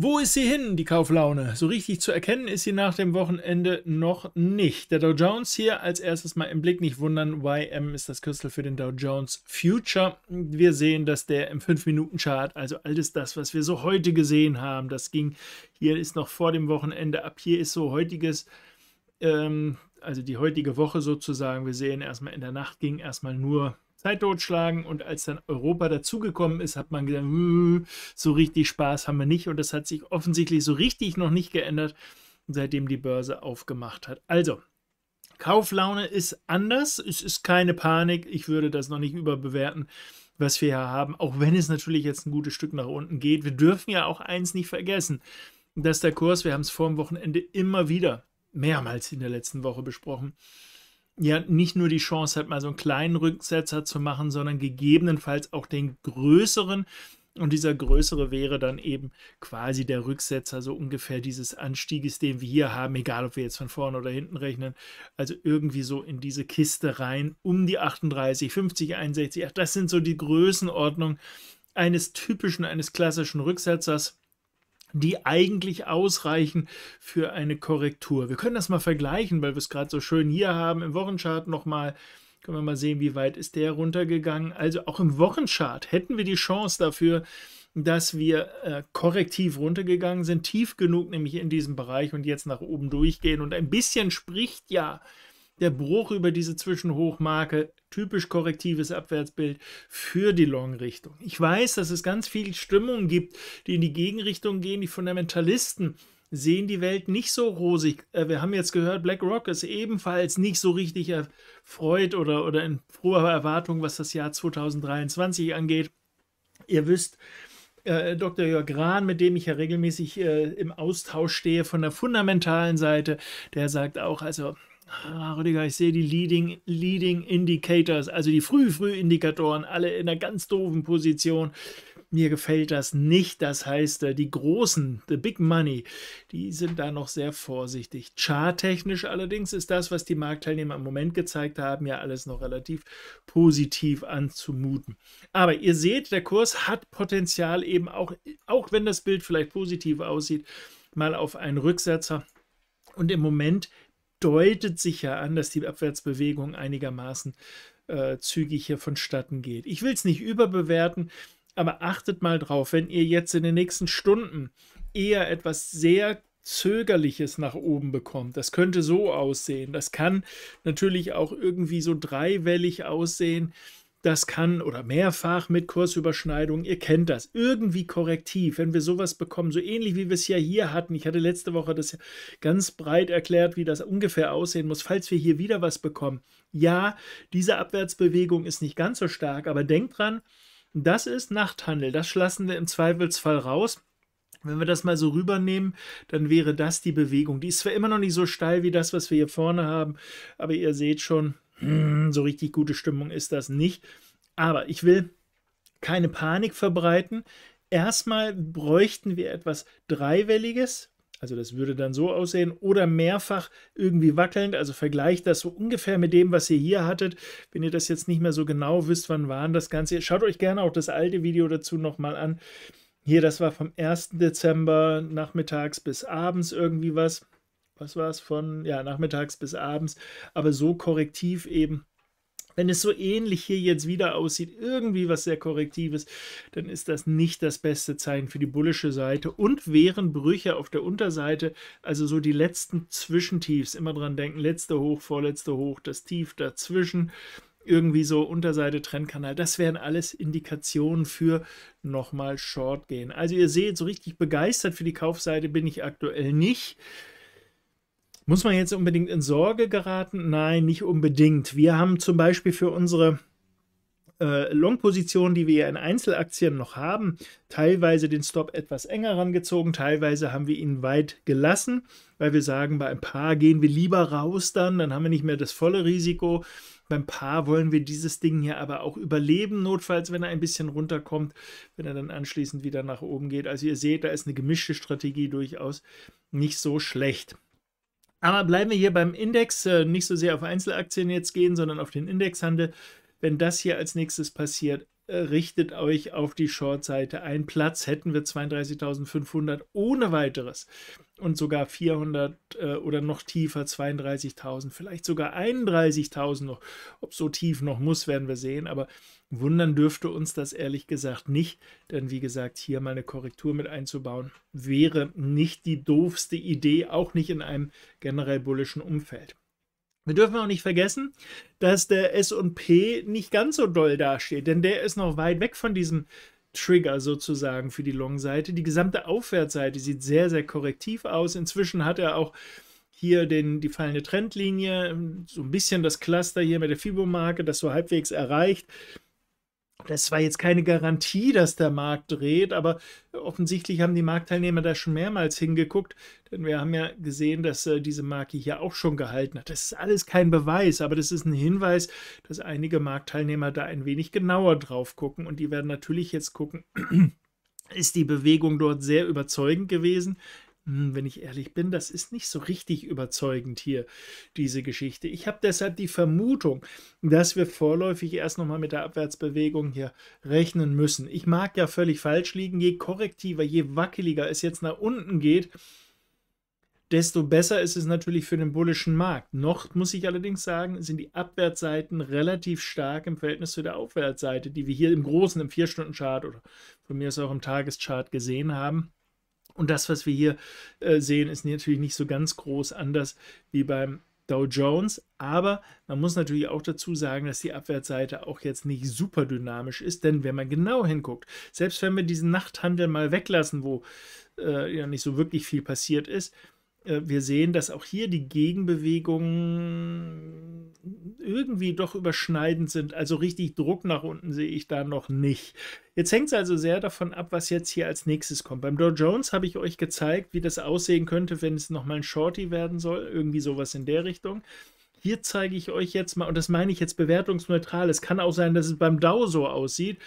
Wo ist sie hin, die Kauflaune? So richtig zu erkennen ist sie nach dem Wochenende noch nicht. Der Dow Jones hier als erstes mal im Blick, nicht wundern, YM ist das Kürzel für den Dow Jones Future. Wir sehen, dass der im 5-Minuten-Chart, also alles das, was wir so heute gesehen haben, das ging, hier ist noch vor dem Wochenende, ab hier ist so heutiges, ähm, also die heutige Woche sozusagen, wir sehen erstmal in der Nacht ging erstmal nur Zeit totschlagen und als dann Europa dazugekommen ist, hat man gesagt, so richtig Spaß haben wir nicht und das hat sich offensichtlich so richtig noch nicht geändert, seitdem die Börse aufgemacht hat. Also, Kauflaune ist anders, es ist keine Panik, ich würde das noch nicht überbewerten, was wir hier haben, auch wenn es natürlich jetzt ein gutes Stück nach unten geht. Wir dürfen ja auch eins nicht vergessen, dass der Kurs, wir haben es vor dem Wochenende immer wieder mehrmals in der letzten Woche besprochen, ja nicht nur die Chance hat, mal so einen kleinen Rücksetzer zu machen, sondern gegebenenfalls auch den größeren. Und dieser größere wäre dann eben quasi der Rücksetzer, so ungefähr dieses Anstieges, den wir hier haben, egal ob wir jetzt von vorne oder hinten rechnen. Also irgendwie so in diese Kiste rein, um die 38, 50, 61. Ach, das sind so die Größenordnungen eines typischen, eines klassischen Rücksetzers die eigentlich ausreichen für eine Korrektur. Wir können das mal vergleichen, weil wir es gerade so schön hier haben im Wochenchart nochmal. Können wir mal sehen, wie weit ist der runtergegangen. Also auch im Wochenchart hätten wir die Chance dafür, dass wir äh, korrektiv runtergegangen sind, tief genug nämlich in diesem Bereich und jetzt nach oben durchgehen. Und ein bisschen spricht ja der Bruch über diese Zwischenhochmarke, typisch korrektives Abwärtsbild für die Long-Richtung. Ich weiß, dass es ganz viel Stimmungen gibt, die in die Gegenrichtung gehen. Die Fundamentalisten sehen die Welt nicht so rosig. Äh, wir haben jetzt gehört, BlackRock ist ebenfalls nicht so richtig erfreut oder, oder in froher Erwartung, was das Jahr 2023 angeht. Ihr wisst, äh, Dr. Jörg Rahn, mit dem ich ja regelmäßig äh, im Austausch stehe von der fundamentalen Seite, der sagt auch, also Ah, Rüdiger, ich sehe die Leading, Leading Indicators, also die Früh-Früh-Indikatoren, alle in einer ganz doofen Position. Mir gefällt das nicht. Das heißt, äh, die großen, the big money, die sind da noch sehr vorsichtig. Charttechnisch allerdings ist das, was die Marktteilnehmer im Moment gezeigt haben, ja alles noch relativ positiv anzumuten. Aber ihr seht, der Kurs hat Potenzial eben auch, auch wenn das Bild vielleicht positiv aussieht, mal auf einen Rücksetzer. Und im Moment deutet sich ja an, dass die Abwärtsbewegung einigermaßen äh, zügig hier vonstatten geht. Ich will es nicht überbewerten, aber achtet mal drauf, wenn ihr jetzt in den nächsten Stunden eher etwas sehr Zögerliches nach oben bekommt. Das könnte so aussehen. Das kann natürlich auch irgendwie so dreiwellig aussehen. Das kann oder mehrfach mit Kursüberschneidungen, ihr kennt das, irgendwie korrektiv, wenn wir sowas bekommen, so ähnlich wie wir es ja hier hatten. Ich hatte letzte Woche das ganz breit erklärt, wie das ungefähr aussehen muss, falls wir hier wieder was bekommen. Ja, diese Abwärtsbewegung ist nicht ganz so stark, aber denkt dran, das ist Nachthandel, das lassen wir im Zweifelsfall raus. Wenn wir das mal so rübernehmen, dann wäre das die Bewegung. Die ist zwar immer noch nicht so steil wie das, was wir hier vorne haben, aber ihr seht schon, hm, so richtig gute Stimmung ist das nicht. Aber ich will keine Panik verbreiten. Erstmal bräuchten wir etwas Dreiwelliges, also das würde dann so aussehen, oder mehrfach irgendwie wackelnd, also vergleicht das so ungefähr mit dem, was ihr hier hattet. Wenn ihr das jetzt nicht mehr so genau wisst, wann waren das Ganze, schaut euch gerne auch das alte Video dazu nochmal an. Hier, das war vom 1. Dezember nachmittags bis abends irgendwie was was war es, von ja, nachmittags bis abends, aber so korrektiv eben. Wenn es so ähnlich hier jetzt wieder aussieht, irgendwie was sehr Korrektives, dann ist das nicht das beste Zeichen für die bullische Seite. Und wären Brüche auf der Unterseite, also so die letzten Zwischentiefs, immer dran denken, letzte Hoch, vorletzte Hoch, das Tief dazwischen, irgendwie so Unterseite Trendkanal, das wären alles Indikationen für nochmal Short gehen. Also ihr seht, so richtig begeistert für die Kaufseite bin ich aktuell nicht. Muss man jetzt unbedingt in Sorge geraten? Nein, nicht unbedingt. Wir haben zum Beispiel für unsere äh, Long-Positionen, die wir ja in Einzelaktien noch haben, teilweise den Stop etwas enger rangezogen, teilweise haben wir ihn weit gelassen, weil wir sagen, bei ein paar gehen wir lieber raus dann, dann haben wir nicht mehr das volle Risiko. Beim Paar wollen wir dieses Ding hier aber auch überleben, notfalls, wenn er ein bisschen runterkommt, wenn er dann anschließend wieder nach oben geht. Also ihr seht, da ist eine gemischte Strategie durchaus nicht so schlecht. Aber bleiben wir hier beim Index, äh, nicht so sehr auf Einzelaktien jetzt gehen, sondern auf den Indexhandel. Wenn das hier als nächstes passiert, richtet euch auf die Short-Seite ein. Platz hätten wir 32.500 ohne weiteres und sogar 400 äh, oder noch tiefer 32.000, vielleicht sogar 31.000 noch. Ob so tief noch muss, werden wir sehen, aber wundern dürfte uns das ehrlich gesagt nicht, denn wie gesagt, hier mal eine Korrektur mit einzubauen, wäre nicht die doofste Idee, auch nicht in einem generell bullischen Umfeld. Wir dürfen auch nicht vergessen, dass der S&P nicht ganz so doll dasteht, denn der ist noch weit weg von diesem Trigger sozusagen für die Long-Seite. Die gesamte Aufwärtsseite sieht sehr, sehr korrektiv aus. Inzwischen hat er auch hier den, die fallende Trendlinie, so ein bisschen das Cluster hier mit der Fibo-Marke, das so halbwegs erreicht. Das war jetzt keine Garantie, dass der Markt dreht, aber offensichtlich haben die Marktteilnehmer da schon mehrmals hingeguckt, denn wir haben ja gesehen, dass äh, diese Marke hier auch schon gehalten hat. Das ist alles kein Beweis, aber das ist ein Hinweis, dass einige Marktteilnehmer da ein wenig genauer drauf gucken und die werden natürlich jetzt gucken, ist die Bewegung dort sehr überzeugend gewesen? Hm, wenn ich ehrlich bin, das ist nicht so richtig überzeugend hier, diese Geschichte. Ich habe deshalb die Vermutung, dass wir vorläufig erst nochmal mit der Abwärtsbewegung hier rechnen müssen. Ich mag ja völlig falsch liegen. Je korrektiver, je wackeliger es jetzt nach unten geht, desto besser ist es natürlich für den bullischen Markt. Noch muss ich allerdings sagen, sind die Abwärtsseiten relativ stark im Verhältnis zu der Aufwärtsseite, die wir hier im großen, im 4-Stunden-Chart oder von mir aus auch im Tageschart gesehen haben. Und das, was wir hier äh, sehen, ist natürlich nicht so ganz groß anders wie beim Dow Jones, aber man muss natürlich auch dazu sagen, dass die Abwärtsseite auch jetzt nicht super dynamisch ist, denn wenn man genau hinguckt, selbst wenn wir diesen Nachthandel mal weglassen, wo äh, ja nicht so wirklich viel passiert ist, wir sehen, dass auch hier die Gegenbewegungen irgendwie doch überschneidend sind. Also richtig Druck nach unten sehe ich da noch nicht. Jetzt hängt es also sehr davon ab, was jetzt hier als nächstes kommt. Beim Dow Jones habe ich euch gezeigt, wie das aussehen könnte, wenn es nochmal ein Shorty werden soll. Irgendwie sowas in der Richtung. Hier zeige ich euch jetzt mal, und das meine ich jetzt bewertungsneutral, es kann auch sein, dass es beim Dow so aussieht,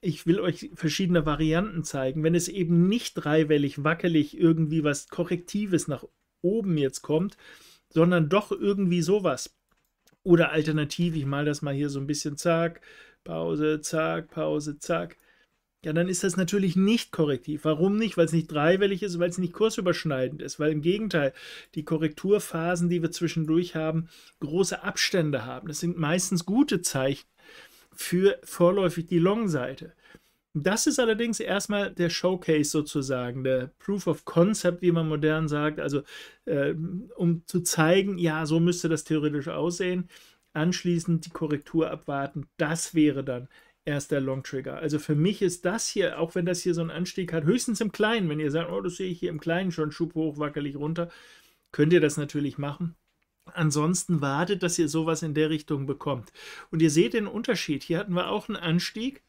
ich will euch verschiedene Varianten zeigen. Wenn es eben nicht dreiwellig, wackelig, irgendwie was Korrektives nach oben jetzt kommt, sondern doch irgendwie sowas. Oder alternativ, ich mal das mal hier so ein bisschen, zack, Pause, zack, Pause, zack. Ja, dann ist das natürlich nicht korrektiv. Warum nicht? Weil es nicht dreiwellig ist, weil es nicht kursüberschneidend ist. Weil im Gegenteil, die Korrekturphasen, die wir zwischendurch haben, große Abstände haben. Das sind meistens gute Zeichen für vorläufig die Long-Seite. Das ist allerdings erstmal der Showcase sozusagen, der Proof of Concept, wie man modern sagt, also äh, um zu zeigen, ja, so müsste das theoretisch aussehen. Anschließend die Korrektur abwarten, das wäre dann erst der Long Trigger. Also für mich ist das hier, auch wenn das hier so einen Anstieg hat, höchstens im Kleinen, wenn ihr sagt, oh, das sehe ich hier im Kleinen schon, Schub hoch, wackelig runter, könnt ihr das natürlich machen. Ansonsten wartet, dass ihr sowas in der Richtung bekommt. Und ihr seht den Unterschied. Hier hatten wir auch einen Anstieg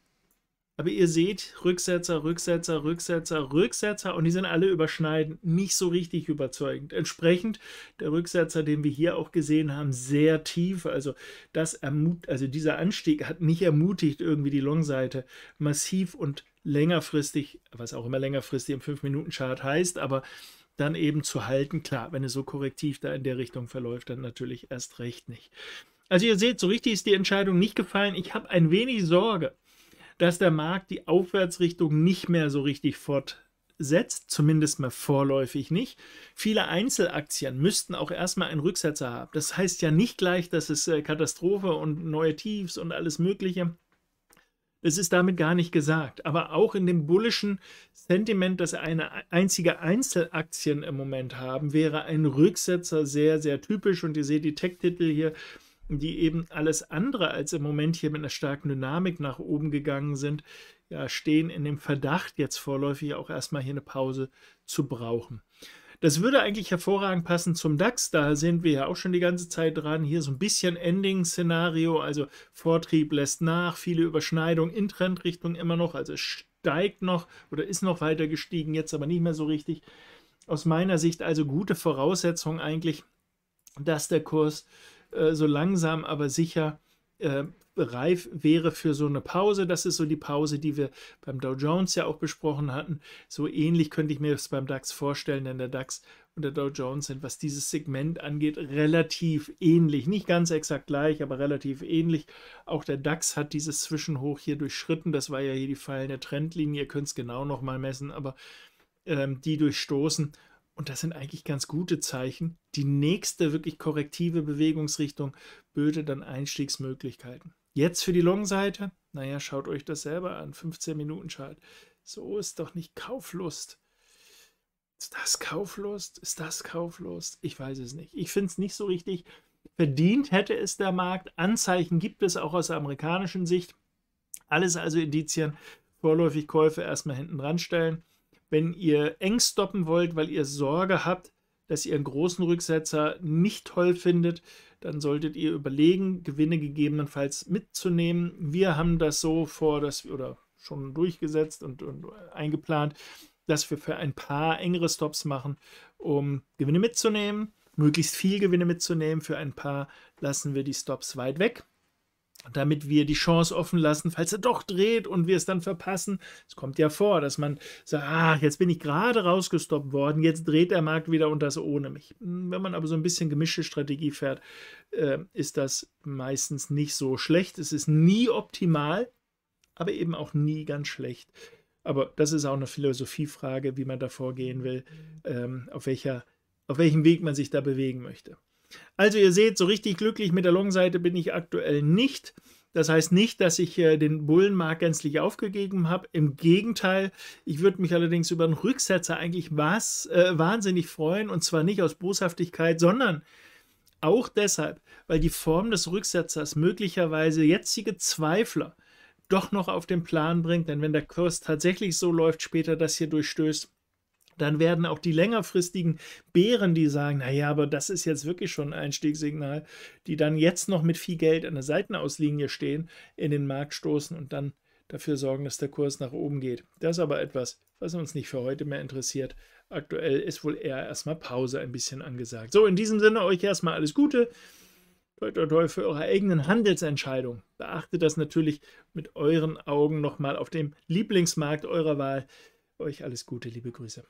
aber ihr seht, Rücksetzer, Rücksetzer, Rücksetzer, Rücksetzer und die sind alle überschneidend, nicht so richtig überzeugend. Entsprechend der Rücksetzer, den wir hier auch gesehen haben, sehr tief. Also, das ermut also dieser Anstieg hat nicht ermutigt, irgendwie die Long-Seite massiv und längerfristig, was auch immer längerfristig im 5-Minuten-Chart heißt, aber dann eben zu halten. Klar, wenn es so korrektiv da in der Richtung verläuft, dann natürlich erst recht nicht. Also ihr seht, so richtig ist die Entscheidung nicht gefallen. Ich habe ein wenig Sorge, dass der Markt die Aufwärtsrichtung nicht mehr so richtig fortsetzt, zumindest mal vorläufig nicht. Viele Einzelaktien müssten auch erstmal einen Rücksetzer haben. Das heißt ja nicht gleich, dass es äh, Katastrophe und neue Tiefs und alles Mögliche. Das ist damit gar nicht gesagt. Aber auch in dem bullischen Sentiment, dass eine einzige Einzelaktien im Moment haben, wäre ein Rücksetzer sehr, sehr typisch. Und ihr seht die Tech-Titel hier die eben alles andere als im Moment hier mit einer starken Dynamik nach oben gegangen sind, ja, stehen in dem Verdacht, jetzt vorläufig auch erstmal hier eine Pause zu brauchen. Das würde eigentlich hervorragend passen zum DAX. Da sind wir ja auch schon die ganze Zeit dran. Hier so ein bisschen Ending-Szenario, also Vortrieb lässt nach, viele Überschneidungen in Trendrichtung immer noch, also es steigt noch oder ist noch weiter gestiegen, jetzt aber nicht mehr so richtig. Aus meiner Sicht also gute Voraussetzung eigentlich, dass der Kurs äh, so langsam aber sicher äh, reif wäre für so eine Pause. Das ist so die Pause, die wir beim Dow Jones ja auch besprochen hatten. So ähnlich könnte ich mir das beim DAX vorstellen, denn der DAX und der Dow Jones sind, was dieses Segment angeht, relativ ähnlich. Nicht ganz exakt gleich, aber relativ ähnlich. Auch der DAX hat dieses Zwischenhoch hier durchschritten. Das war ja hier die fallende Trendlinie. Ihr könnt es genau nochmal messen, aber ähm, die durchstoßen. Und das sind eigentlich ganz gute Zeichen. Die nächste wirklich korrektive Bewegungsrichtung böte dann Einstiegsmöglichkeiten. Jetzt für die Long-Seite, naja, schaut euch das selber an, 15 Minuten Chart. So ist doch nicht Kauflust. Ist das Kauflust? Ist das Kauflust? Ich weiß es nicht. Ich finde es nicht so richtig. Verdient hätte es der Markt. Anzeichen gibt es auch aus der amerikanischen Sicht. Alles also Indizien. Vorläufig Käufe erstmal hinten dran stellen. Wenn ihr eng stoppen wollt, weil ihr Sorge habt, dass ihr einen großen Rücksetzer nicht toll findet, dann solltet ihr überlegen, Gewinne gegebenenfalls mitzunehmen. Wir haben das so vor, dass wir oder schon durchgesetzt und, und eingeplant, dass wir für ein paar engere Stops machen, um Gewinne mitzunehmen, möglichst viel Gewinne mitzunehmen. Für ein paar lassen wir die Stops weit weg damit wir die Chance offen lassen, falls er doch dreht und wir es dann verpassen. Es kommt ja vor, dass man sagt, ah, jetzt bin ich gerade rausgestoppt worden, jetzt dreht der Markt wieder und das ohne mich. Wenn man aber so ein bisschen gemischte Strategie fährt, äh, ist das meistens nicht so schlecht. Es ist nie optimal, aber eben auch nie ganz schlecht. Aber das ist auch eine Philosophiefrage, wie man da vorgehen will, ähm, auf, welcher, auf welchem Weg man sich da bewegen möchte. Also ihr seht, so richtig glücklich mit der Long-Seite bin ich aktuell nicht. Das heißt nicht, dass ich äh, den Bullenmarkt gänzlich aufgegeben habe. Im Gegenteil, ich würde mich allerdings über einen Rücksetzer eigentlich was, äh, wahnsinnig freuen. Und zwar nicht aus Boshaftigkeit, sondern auch deshalb, weil die Form des Rücksetzers möglicherweise jetzige Zweifler doch noch auf den Plan bringt. Denn wenn der Kurs tatsächlich so läuft, später das hier durchstößt, dann werden auch die längerfristigen Bären, die sagen, naja, aber das ist jetzt wirklich schon ein Einstiegssignal, die dann jetzt noch mit viel Geld an der Seitenauslinie stehen, in den Markt stoßen und dann dafür sorgen, dass der Kurs nach oben geht. Das ist aber etwas, was uns nicht für heute mehr interessiert. Aktuell ist wohl eher erstmal Pause ein bisschen angesagt. So, in diesem Sinne euch erstmal alles Gute. Toi, toi, toi für eure eigenen Handelsentscheidungen. Beachtet das natürlich mit euren Augen nochmal auf dem Lieblingsmarkt eurer Wahl. Euch alles Gute, liebe Grüße.